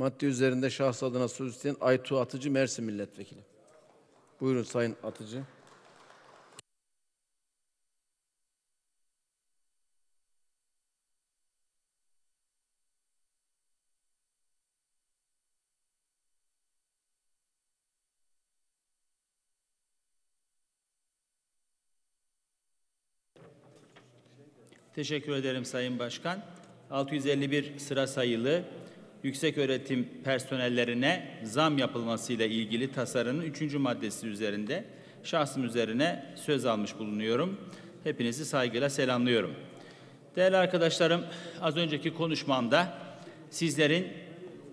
Madde üzerinde şahs adına söz isteyen Aytu Atıcı Mersin Milletvekili. Buyurun Sayın Atıcı. Teşekkür ederim Sayın Başkan. 651 sıra sayılı yüksek öğretim personellerine zam yapılmasıyla ilgili tasarının 3. maddesi üzerinde şahsım üzerine söz almış bulunuyorum. Hepinizi saygıyla selamlıyorum. Değerli arkadaşlarım, az önceki konuşmamda sizlerin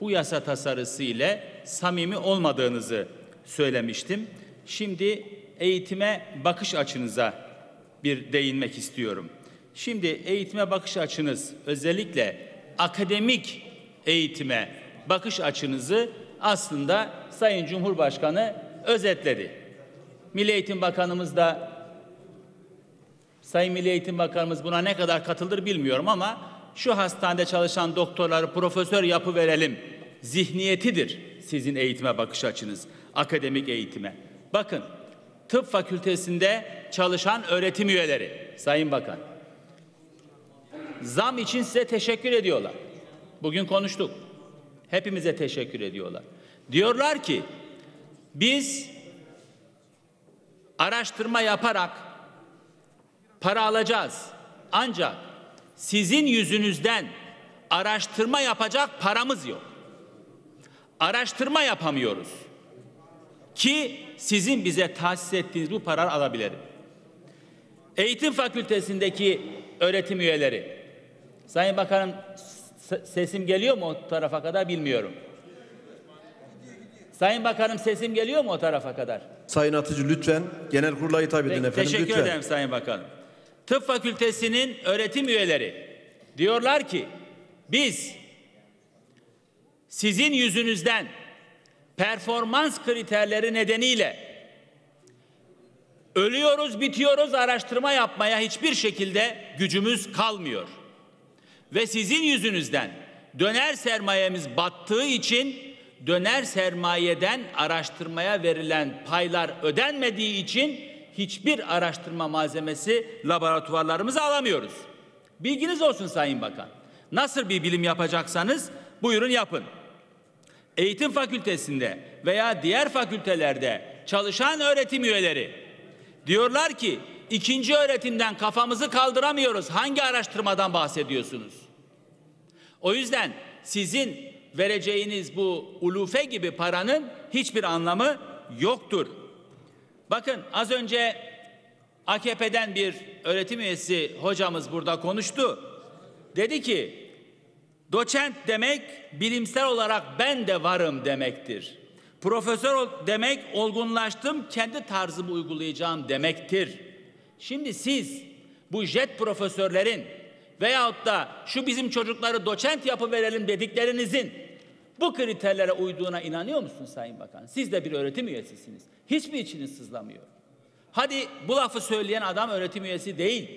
bu yasa tasarısı ile samimi olmadığınızı söylemiştim. Şimdi eğitime bakış açınıza bir değinmek istiyorum. Şimdi eğitime bakış açınız özellikle akademik eğitime bakış açınızı aslında Sayın Cumhurbaşkanı özetledi. Milli Eğitim Bakanımız da Sayın Milli Eğitim Bakanımız buna ne kadar katılır bilmiyorum ama şu hastanede çalışan doktorları profesör yapı verelim zihniyetidir sizin eğitime bakış açınız, akademik eğitime. Bakın tıp fakültesinde çalışan öğretim üyeleri Sayın Bakan zam için size teşekkür ediyorlar. Bugün konuştuk. Hepimize teşekkür ediyorlar. Diyorlar ki biz araştırma yaparak para alacağız. Ancak sizin yüzünüzden araştırma yapacak paramız yok. Araştırma yapamıyoruz. Ki sizin bize tahsis ettiğiniz bu paraları alabilirim. Eğitim fakültesindeki öğretim üyeleri. Sayın Bakanım sesim geliyor mu o tarafa kadar bilmiyorum. Sayın Bakanım sesim geliyor mu o tarafa kadar? Sayın Atıcı lütfen genel kurula hitap edin Peki, efendim teşekkür lütfen. ederim Sayın Bakanım. Tıp Fakültesinin öğretim üyeleri diyorlar ki biz sizin yüzünüzden performans kriterleri nedeniyle ölüyoruz, bitiyoruz, araştırma yapmaya hiçbir şekilde gücümüz kalmıyor. Ve sizin yüzünüzden döner sermayemiz battığı için döner sermayeden araştırmaya verilen paylar ödenmediği için hiçbir araştırma malzemesi laboratuvarlarımıza alamıyoruz. Bilginiz olsun Sayın Bakan. Nasıl bir bilim yapacaksanız buyurun yapın. Eğitim fakültesinde veya diğer fakültelerde çalışan öğretim üyeleri diyorlar ki ikinci öğretimden kafamızı kaldıramıyoruz. Hangi araştırmadan bahsediyorsunuz? O yüzden sizin vereceğiniz bu ulufe gibi paranın hiçbir anlamı yoktur. Bakın az önce AKP'den bir öğretim üyesi hocamız burada konuştu. Dedi ki doçent demek bilimsel olarak ben de varım demektir. Profesör demek olgunlaştım kendi tarzımı uygulayacağım demektir. Şimdi siz bu jet profesörlerin veyahut da şu bizim çocukları doçent yapı verelim dediklerinizin bu kriterlere uyduğuna inanıyor musunuz Sayın Bakan? Siz de bir öğretim üyesisiniz. Hiçbir içiniz sızlamıyor. Hadi bu lafı söyleyen adam öğretim üyesi değil.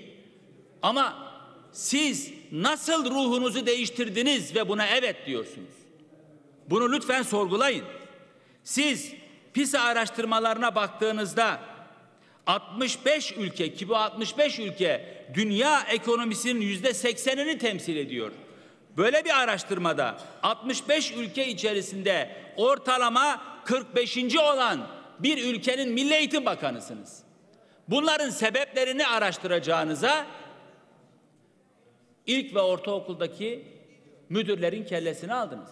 Ama siz nasıl ruhunuzu değiştirdiniz ve buna evet diyorsunuz? Bunu lütfen sorgulayın. Siz PISA araştırmalarına baktığınızda 65 ülke ki bu 65 ülke dünya ekonomisinin yüzde 80'ini temsil ediyor. Böyle bir araştırmada 65 ülke içerisinde ortalama 45. olan bir ülkenin Milli Eğitim Bakanısınız. Bunların sebeplerini araştıracağınıza ilk ve ortaokuldaki müdürlerin kellesini aldınız.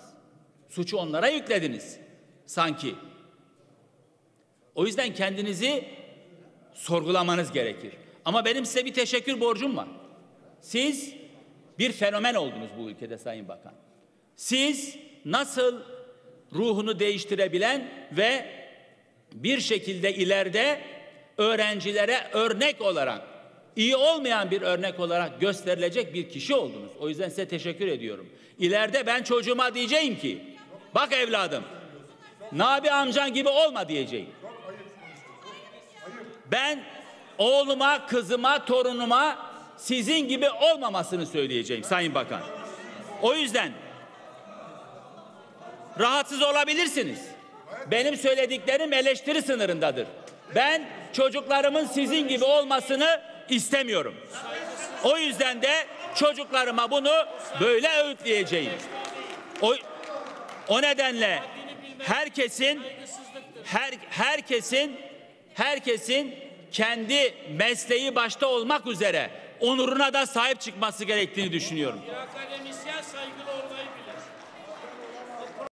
Suçu onlara yüklediniz sanki. O yüzden kendinizi sorgulamanız gerekir. Ama benim size bir teşekkür borcum var. Siz bir fenomen oldunuz bu ülkede Sayın Bakan. Siz nasıl ruhunu değiştirebilen ve bir şekilde ileride öğrencilere örnek olarak iyi olmayan bir örnek olarak gösterilecek bir kişi oldunuz. O yüzden size teşekkür ediyorum. İleride ben çocuğuma diyeceğim ki bak evladım Nabi amcan gibi olma diyeceğim. Ben oğluma, kızıma, torunuma sizin gibi olmamasını söyleyeceğim Sayın Bakan. O yüzden rahatsız olabilirsiniz. Benim söylediklerim eleştiri sınırındadır. Ben çocuklarımın sizin gibi olmasını istemiyorum. O yüzden de çocuklarıma bunu böyle öğütleyeceğim. O, o nedenle herkesin her herkesin herkesin kendi mesleği başta olmak üzere onuruna da sahip çıkması gerektiğini düşünüyorum. Bir akademisyen saygılı